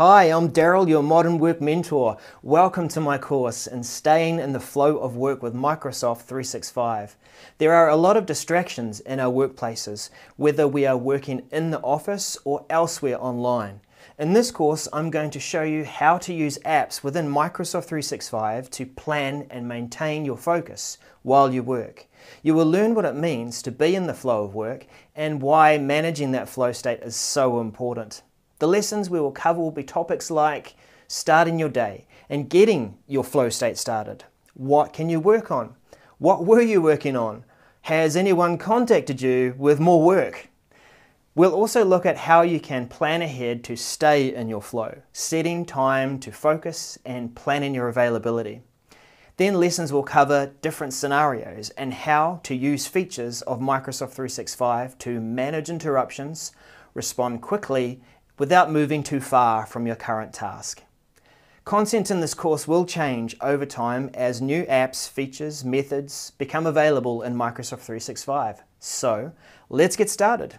Hi, I'm Darrell, your modern work mentor. Welcome to my course in Staying in the Flow of Work with Microsoft 365. There are a lot of distractions in our workplaces, whether we are working in the office or elsewhere online. In this course, I'm going to show you how to use apps within Microsoft 365 to plan and maintain your focus while you work. You will learn what it means to be in the flow of work and why managing that flow state is so important. The lessons we will cover will be topics like starting your day and getting your flow state started. What can you work on? What were you working on? Has anyone contacted you with more work? We'll also look at how you can plan ahead to stay in your flow, setting time to focus and planning your availability. Then lessons will cover different scenarios and how to use features of Microsoft 365 to manage interruptions, respond quickly, without moving too far from your current task. Content in this course will change over time as new apps, features, methods become available in Microsoft 365. So let's get started.